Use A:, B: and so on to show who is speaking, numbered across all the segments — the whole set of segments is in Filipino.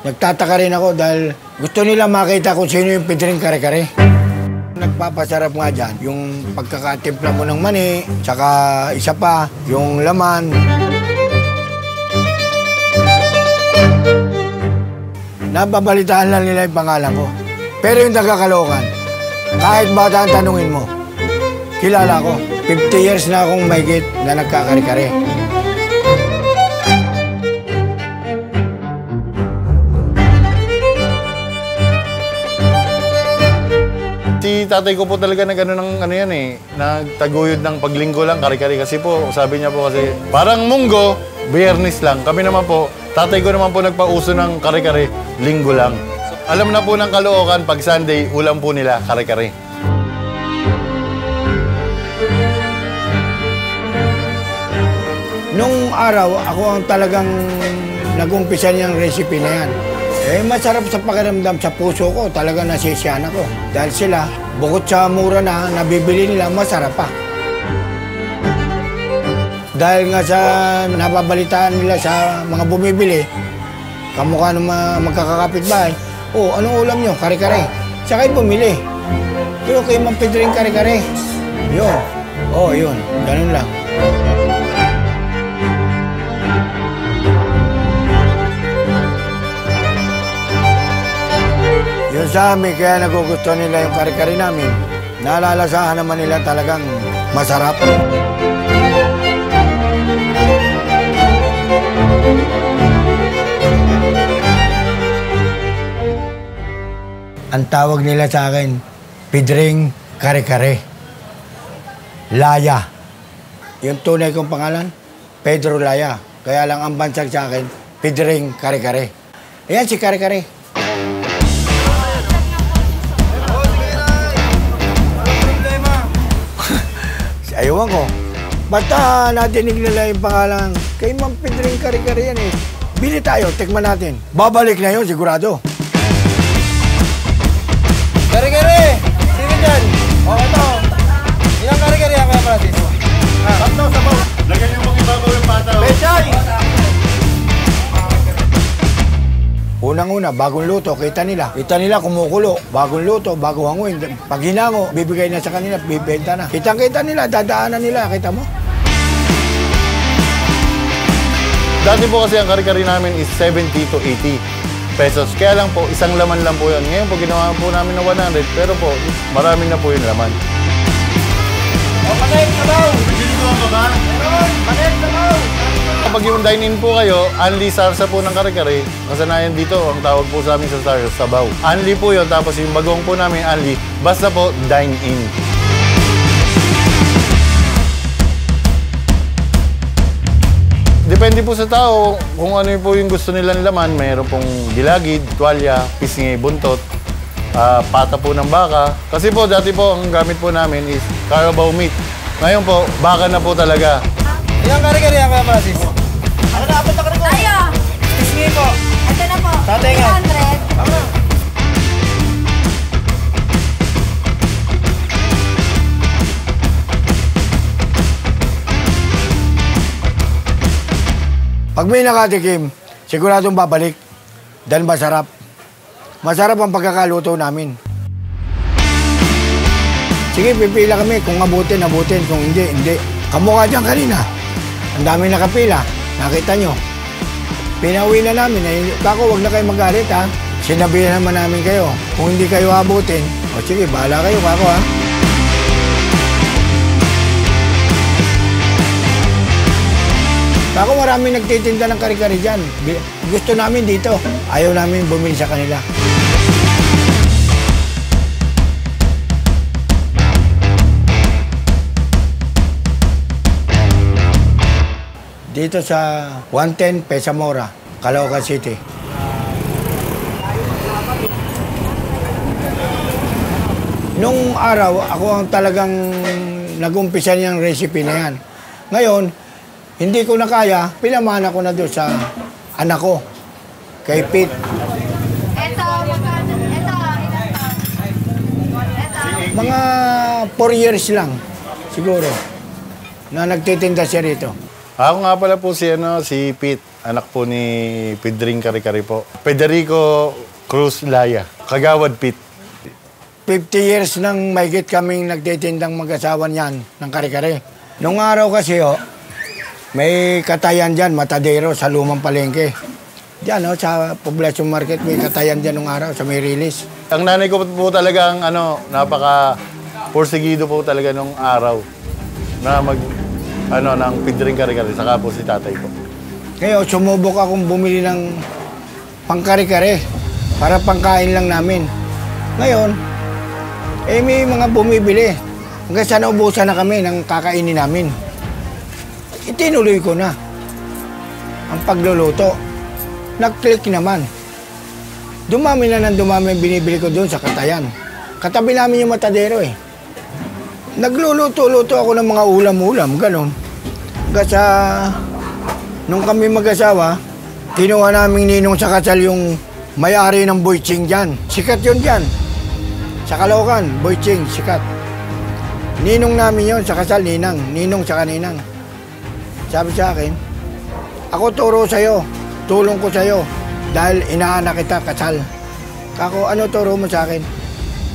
A: Nagtataka rin ako dahil gusto nila makita kung sino yung Pedring Kare-Kare. Nagpapasarap nga dyan, yung pagkakatimpla mo ng mani, tsaka isa pa, yung laman. Nababalitaan lang nila yung pangalan ko. Pero yung nagkakalokan, kahit bata ang tanungin mo, kilala ko. 50 years na akong mahigit na nagkakare-kare.
B: Si tatay ko po talaga nag ano ng ano yan eh, nagtaguyod ng paglinggo lang, kari-kari. Kasi po, sabi niya po kasi, parang munggo, biyernes lang. Kami naman po, tatay ko naman po nagpauso ng kari-kari, linggo lang. Alam na po ng kalookan, pag Sunday, ulam po nila, kari-kari.
A: Nung araw, ako ang talagang nag-umpisa niyang recipe na yan. Eh, masarap sa pakiramdam sa puso ko, talaga nasisyahan ako. Dahil sila, bukod sa mura na nabibili nila, masarap pa. Dahil nga sa nababalitaan nila sa mga bumibili, kamukha ng mga magkakakapit bahay, oh, anong ulam nyo? Kare-kare. Tsaka bumili. Pero kayo mang Pedring kare-kare. Yun. Oh, yun. Ganun lang. Sa amin, kaya nagugustuhan nila yung kare-kare namin. Nalalasahan naman nila talagang masarap. Ang tawag nila sa akin, Pidring Kare-Kare. Laya. Yung tunay kong pangalan, Pedro Laya. Kaya lang ang bansag sa akin, Pidring Kare-Kare. Ayan si Kare-Kare. Ayawan ko. Basta natinig nila yung pangalan, kay Ma'am Pedring Kare-Kare yan eh. Bili tayo, tikman natin. Babalik na yun, sigurado. Unang-una, bagong luto, kita nila. Kita nila kumukulo, bagong luto, bago hanguin. Pag hinango, bibigay na sa kanila, bibenta na. Kitang-kita nila, dadaanan nila, kita mo?
B: Dati po kasi ang kari-kari namin is 70 to 80 pesos. Kaya lang po, isang laman lang po yun. Ngayon po, ginawa po namin ng 100, pero po, marami na po yung laman.
C: O, panay, sabaw! Meron! Panay, sabaw!
B: Kapag yung dine-in po kayo, Anli Sarsa po ng kare-kare, kasanayan dito, ang tawag po sa amin sa Sarsa, Sabaw. Anli po yun, tapos yung bagong po namin, Anli, basta po dine-in. Depende po sa tao kung ano po yung gusto nilang laman. Mayroon pong gilagid, tuwalya, pisngi, buntot, ah, pata po ng baka. Kasi po, dati po, ang gamit po namin is Carabao meat. Ngayon po, baka na po talaga.
C: Ilang kare-kare ang kaya po.
D: Ito na po.
C: Sa tenga.
D: 300.
C: Tama.
A: Pag may nakatikim, siguradong babalik. Dahil masarap. Masarap ang pagkakaluto namin. Sige, pipila kami. Kung abutin, abutin. Kung hindi, hindi. Kamukha dyan kanina. Ang dami nakapila. Nakita nyo. Pinauwi na namin. Eh, kako, wag na kayo magalit, ha? Sinabihan naman namin kayo. Kung hindi kayo abutin, o sige, bahala kayo, kako, ha? Ako maraming nagtitinda ng kari-kari dyan. Gusto namin dito. Ayaw namin bumili sa kanila. Dito sa 110 Pesamora, Caloocan City. Nung araw, ako ang talagang nag-umpisa niyang recipe na yan. Ngayon, hindi ko na kaya, pinamana ko na doon sa anak ko, kay Pete.
D: Ito, magkano? Ito? Ito.
A: Mga 4 years lang, siguro, na nagtitinda siya rito.
B: Ako nga pala po si, ano, si Pete. anak po ni Pedring Kari-Kari po. Federico Cruz Laya, Kagawad Pit.
A: 50 years nang mahigit kaming nagtitindang mag-asawa niyan ng kare-kare. Nung araw kasi, oh, may katayan dyan, matadero sa lumang palengke. Diyan, oh, sa Poblacion Market, may katayan dyan nung araw, sa may release.
B: Ang nanay ko po talaga ang ano, napaka porsigido po talaga nung araw na mag ano ng Pedring Kari-Kari saka po si tatay po.
A: Ngayon, sumubok akong bumili ng pangkare-kare para pangkain lang namin. Ngayon, eh may mga bumibili. Hanggang sa naubusan na kami ng kakainin namin. Itinuloy ko na ang pagluluto. Nag-click naman. Dumami na ng dumami ang binibili ko doon sa katayan. Katabi namin yung matadero eh. Nagluluto-luto ako ng mga ulam-ulam, ganon. Hanggang sa Nung kami mag-asawa, kinuha naming ninong sa kasal yung may-ari ng Boyching dyan. Sikat yun dyan. Sa Caloocan, Boyching, sikat. Ninong namin yon sa kasal, ninang. Ninong sa ninang. Sabi sa akin, ako turo sa'yo, tulong ko sa'yo, dahil inaanak kita kasal. Kako, ano turo mo sa akin?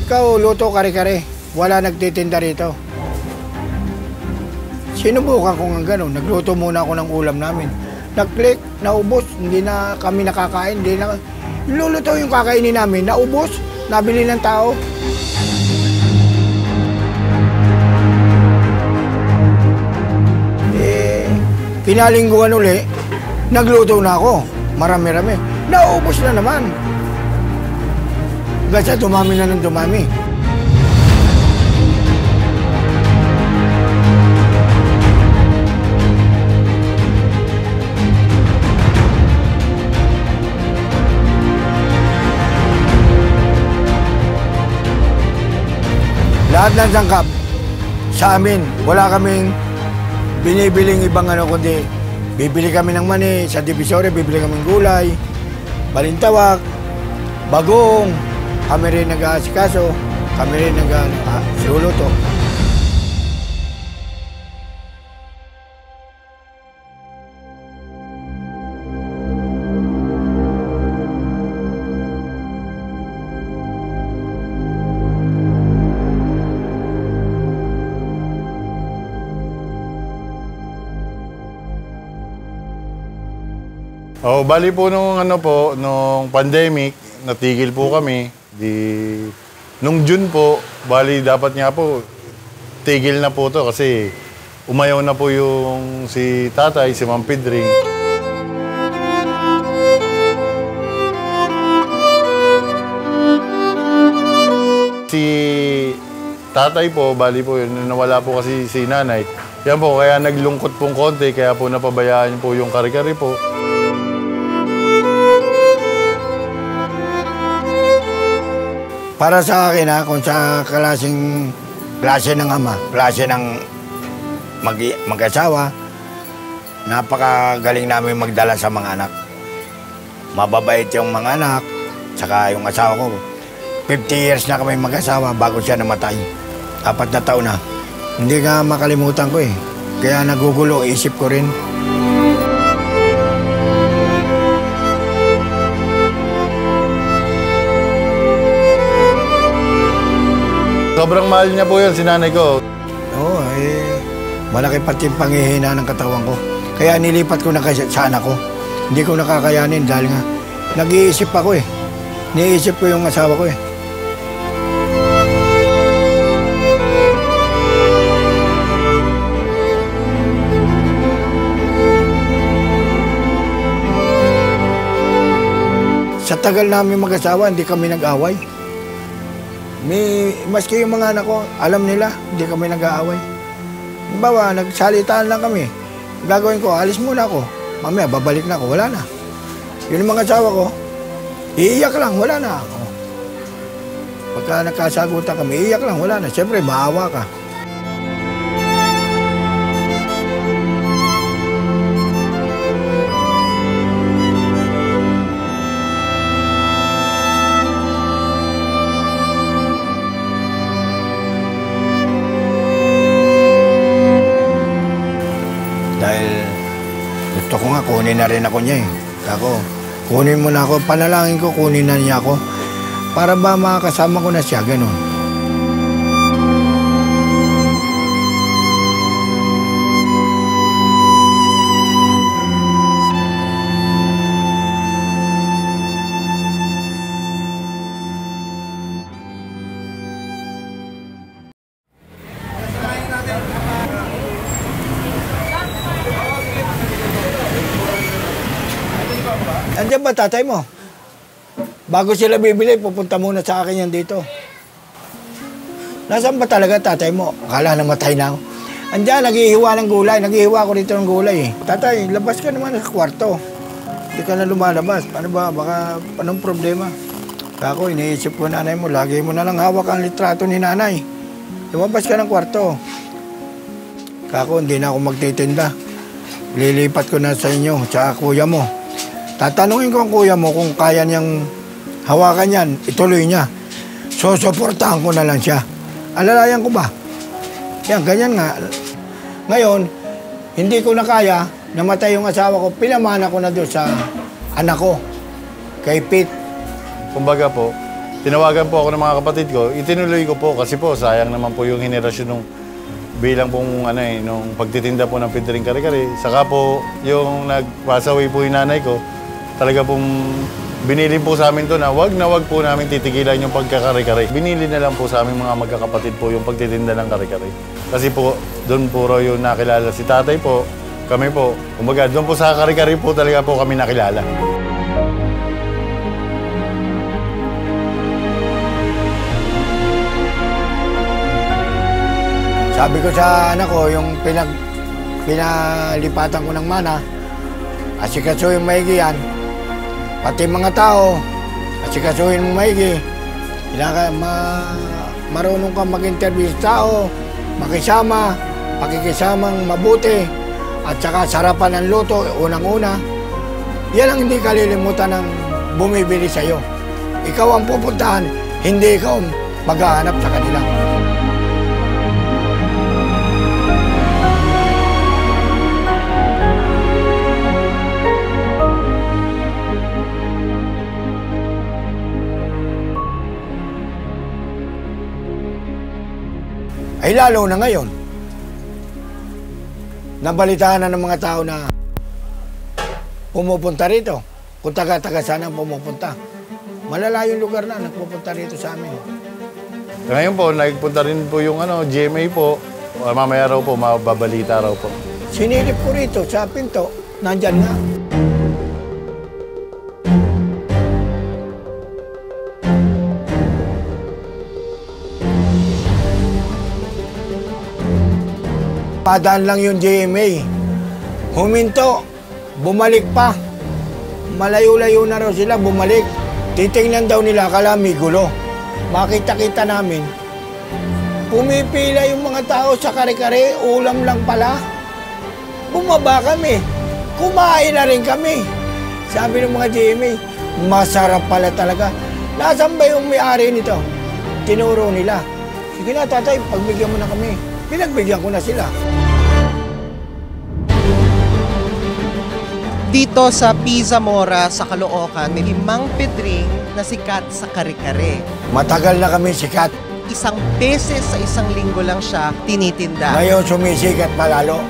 A: Ikaw, luto kare-kare. Wala nagtitinda rito. Sinubukan ko nga gano'n. Nagluto muna ako ng ulam namin. Nag-click, naubos, hindi na kami nakakain, hindi na... Luluto yung kakainin namin, naubos, nabili ng tao. Eh, pinalingguan uli, nagluto na ako. Marami-rami. Naubos na naman. Hanggang sa dumami na ng dumami. Lahat ng sangkap sa amin, wala kaming binibiling ibang ano kundi bibili kami ng mani sa divisory, bibili kami ng gulay, balintawak, bagong, kami rin nag-aasikaso, kami rin nag-luluto.
B: Oh, bali po nung ano po, nung pandemic, natigil po kami. Di nung June po, bali dapat nga po tigil na po to kasi umayaw na po yung si tatay, si Ma'am Pedring. Si tatay po, bali po yun, nawala po kasi si nanay. Yan po, kaya naglungkot pong konti, kaya po napabayaan po yung kari-kari po.
A: Para sa akin ha, kung sa klaseng klase ng ama, klase ng mag mag-asawa, napakagaling namin magdala sa mga anak. Mababait yung mga anak, saka yung asawa ko. 50 years na kami mag-asawa bago siya namatay. Apat na taon na. Hindi nga makalimutan ko eh. Kaya nagugulo, isip ko rin.
B: Sobrang mahal niya po yun, si nanay ko.
A: Oo, eh, malaki pati yung panghihina ng katawan ko. Kaya nilipat ko na kasi sa anak ko. Hindi ko nakakayanin dahil nga nag-iisip ako eh. Niisip ko yung asawa ko eh. Sa tagal namin mag-asawa, hindi kami nag-away. May, maski yung mga anak ko, alam nila, hindi kami nag-aaway. Halimbawa, nagsalitaan lang kami. Gagawin ko, alis muna ako. Mamaya, babalik na ako, wala na. Yun ang mga asawa ko, iiyak lang, wala na ako. Pagka nagkasagutan kami, iiyak lang, wala na. Siyempre, maawa ka. Kunin na rin ako niya eh. Ako, kunin mo na ako. Panalangin ko, kunin na niya ako. Para ba makakasama ko na siya, ganun. Ba tatay mo? Bago sila bibili, pupunta muna sa akin yan dito. Nasaan ba talaga tatay mo? Akala namatay na ako. Andiyan, naghihiwa ng gulay. Naghihiwa ako dito ng gulay eh. Tatay, labas ka naman sa kwarto. Hindi ka na lumalabas. Paano ba? Baka anong problema? Kako, iniisip ko nanay mo, lagi mo na lang hawak ang litrato ni nanay. Lumabas ka ng kwarto. Kako, hindi na ako magtitinda. Lilipat ko na sa inyo, tsaka kuya mo. Tatanungin ko ang kuya mo kung kaya niyang hawakan yan, ituloy niya. So, suportahan ko na lang siya. Alalayan ko ba? Yan, ganyan nga. Ngayon, hindi ko na kaya, namatay yung asawa ko, pinamana ko na doon sa anak ko, kay Pete.
B: Kumbaga po, tinawagan po ako ng mga kapatid ko, itinuloy ko po kasi po sayang naman po yung henerasyon nung bilang pong ano eh, nung pagtitinda po ng pidring kare-kare. Saka po, yung nag-pass away po yung nanay ko, talaga pong binili po sa amin to na wag na wag po namin titigilan yung pagkakare-kare. Binili na lang po sa aming mga magkakapatid po yung pagtitinda ng kare-kare. Kasi po, doon po raw yung nakilala si tatay po, kami po. Kumbaga, doon po sa kare-kare po talaga po kami nakilala.
A: Sabi ko sa anak ko, yung pinag, pinalipatan ko ng mana, asikasuhin maigi yan. Pati mga tao, asikasuhin mo maigi. Kailangan ma, marunong ka mag-interview sa tao, makisama, pakikisamang mabuti, at saka sarapan ng luto, unang-una. Yan ang hindi kalilimutan ng bumibili sa'yo. Ikaw ang pupuntahan, hindi ikaw maghahanap sa kanila. Ay lalo na ngayon. Nabalitaan na ng mga tao na pumupunta rito. Kung taga-taga sana pumupunta. Malalayong lugar na nagpupunta rito sa amin.
B: Ngayon po, nagpunta rin po yung ano, GMA po. Mamaya raw po, mababalita raw po.
A: Sinilip ko rito sa pinto, nandyan nga. Padaan lang yung GMA. Huminto, bumalik pa. Malayo-layo na raw sila, bumalik. Titingnan daw nila, kala may gulo. Makita-kita namin, pumipila yung mga tao sa kare-kare, ulam lang pala. Bumaba kami. Kumain na rin kami. Sabi ng mga GMA, masarap pala talaga. Nasaan ba yung may-ari nito? Tinuro nila. Sige na tatay, pagbigyan mo na kami. Pinagbigyan ko na sila.
E: Dito sa Pizza Mora sa Caloocan, may limang pedring na sikat sa kare-kare.
A: Matagal na kami sikat.
E: Isang beses sa isang linggo lang siya tinitinda.
A: Ngayon sumisikat palalo.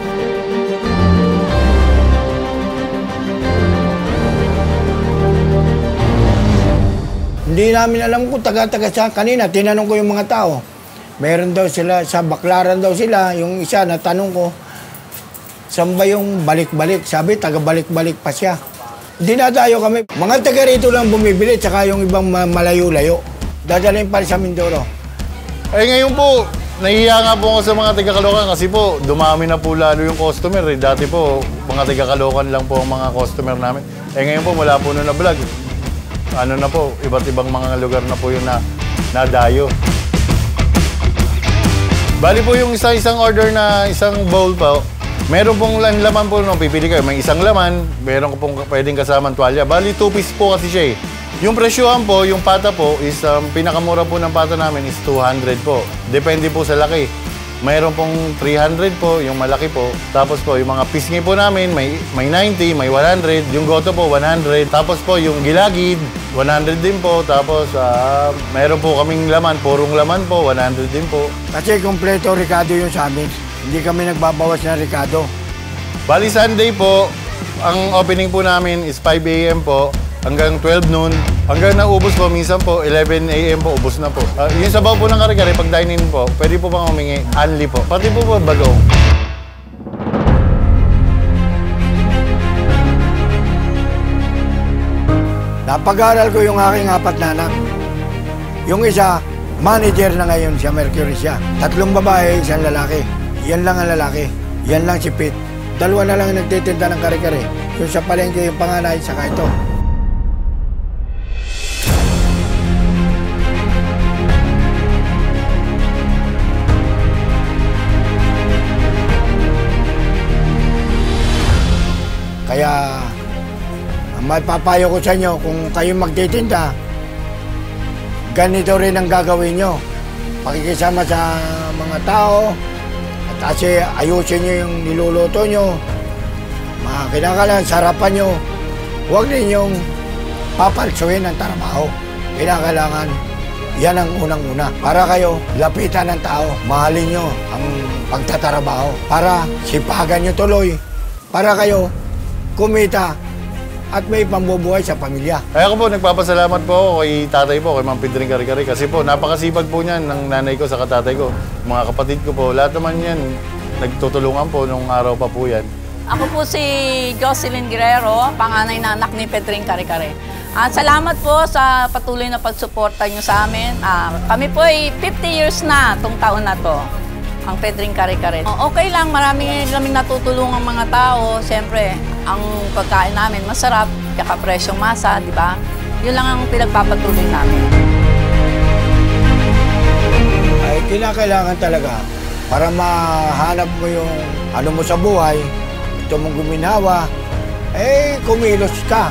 A: Hindi namin alam kung taga-taga siya. Kanina, tinanong ko yung mga tao. Meron daw sila, sa baklaran daw sila. Yung isa, natanong ko, saan ba yung balik-balik? Sabi, taga-balik-balik pa siya. Dinadayo kami. Mga taga rito lang bumibili, tsaka yung ibang ma- malayo-layo. Dadalhin pa sa Mindoro.
B: Eh ngayon po, nahihiya nga po ako sa mga taga-Kalokan kasi po, dumami na po lalo yung customer. Eh. Dati po, mga taga-Kalokan lang po ang mga customer namin. Eh ngayon po, wala po na vlog. Ano na po, iba't ibang mga lugar na po yung na, nadayo. Bali po yung isa-isang order na isang bowl po, meron pong laman po nung pipili kayo. May isang laman, meron ko pong pwedeng kasamang tuwalya. Bali, two piece po kasi siya eh. Yung presyohan po, yung pata po, is um, pinakamura po ng pata namin is 200 po. Depende po sa laki. Mayroon pong 300 po, yung malaki po. Tapos po, yung mga pisngi po namin, may, may 90, may 100. Yung goto po, 100. Tapos po, yung gilagid, 100 din po. Tapos, ah, mayroon po kaming laman, purong laman po, 100 din po.
A: Kasi kumpleto Ricardo yung sa amin. Hindi kami nagbabawas ng Ricardo.
B: Bali Sunday po, ang opening po namin is 5 a.m. po hanggang 12 noon. Hanggang naubos po, minsan po 11 a.m. po, ubos na po. Ah, yung sabaw po ng kare-kare, pag dine-in po, pwede po bang humingi? Unli po. Pati po po bagong.
A: Napag-aral ko yung aking apat na anak. Yung isa, manager na ngayon siya, Mercury siya. Tatlong babae, isang lalaki. Yan lang ang lalaki. Yan lang si Pete. Dalawa na lang ang nagtitinda ng kare-kare. Yung sa palengke, yung panganay, saka ito. Kaya ang mapapayo ko sa inyo, kung kayo magtitinda, ganito rin ang gagawin nyo. Pakikisama sa mga tao, at kasi ayusin nyo yung niluluto nyo, mga kinakalan, sarapan nyo. Huwag ninyong papalsuhin ang trabaho. Kinakailangan, yan ang unang-una. Para kayo, lapitan ng tao, mahalin nyo ang pagtatrabaho. Para sipagan nyo tuloy. Para kayo, kumita at may pambubuhay sa pamilya.
B: Kaya ako po, nagpapasalamat po ako kay tatay po, kay Ma'am Pedring Kare-Kare. Kasi po, napakasipag po niyan ng nanay ko sa katatay ko. Mga kapatid ko po, lahat naman yan, nagtutulungan po nung araw pa po yan.
F: Ako po si Jocelyn Guerrero, panganay na anak ni Pedring Kare-Kare. At salamat po sa patuloy na pagsuporta nyo sa amin. Ah, kami po ay 50 years na tong taon na to, ang Pedring Kare-Kare. Oh, Okay lang, marami kaming natutulungan mga tao. Siyempre, ang pagkain namin masarap, kakapresyong masa, di ba? Yun lang ang pinagpapatuloy namin.
A: Ay kinakailangan talaga para mahanap mo yung ano mo sa buhay, ito mong guminawa, eh kumilos ka.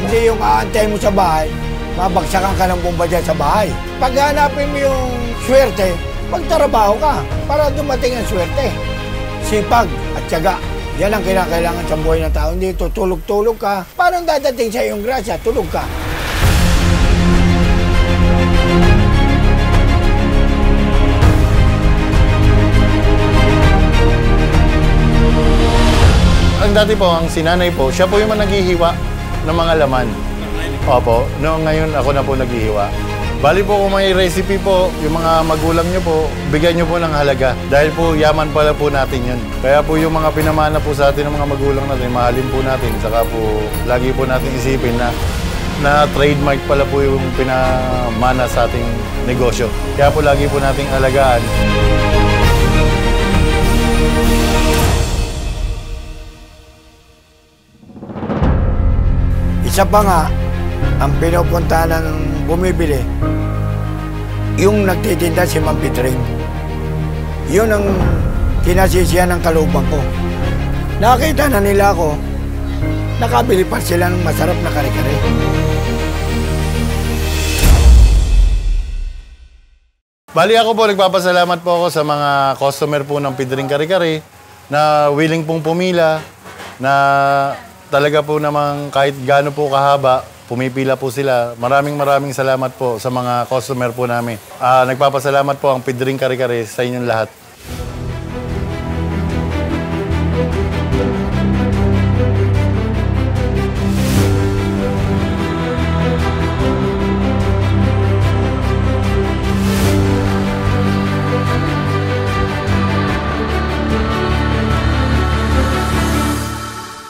A: Hindi yung aantay mo sa bahay, mabagsakan ka ng bomba dyan sa bahay. Pag hanapin mo yung swerte, magtrabaho ka para dumating ang swerte. Sipag at tiyaga. Yan ang kinakailangan sa buhay ng tao. Hindi tutulog-tulog ka. Parang dadating sa iyong grasya, tulog ka.
B: Ang dati po, ang sinanay po, siya po yung naghihiwa ng mga laman. Opo, no, ngayon ako na po naghihiwa. Bali po kung may recipe po, yung mga magulang nyo po, bigyan nyo po ng halaga. Dahil po yaman pala po natin yun. Kaya po yung mga pinamana po sa atin ng mga magulang natin, mahalin po natin. Saka po, lagi po natin isipin na na trademark pala po yung pinamana sa ating negosyo. Kaya po lagi po nating alagaan.
A: Isa pa nga, ang pinupunta ng bumibili, yung nagtitinda si Ma'am Pitring. Yun ang kinasisiyan ng kalubang ko. Nakita na nila ako, nakabili pa sila ng masarap na kare-kare.
B: Bali ako po, nagpapasalamat po ako sa mga customer po ng Pidring Kare-Kare na willing pong pumila, na talaga po namang kahit gaano po kahaba, pumipila po sila. Maraming maraming salamat po sa mga customer po namin. Ah, nagpapasalamat po ang Pidring Kare-Kare sa inyong lahat.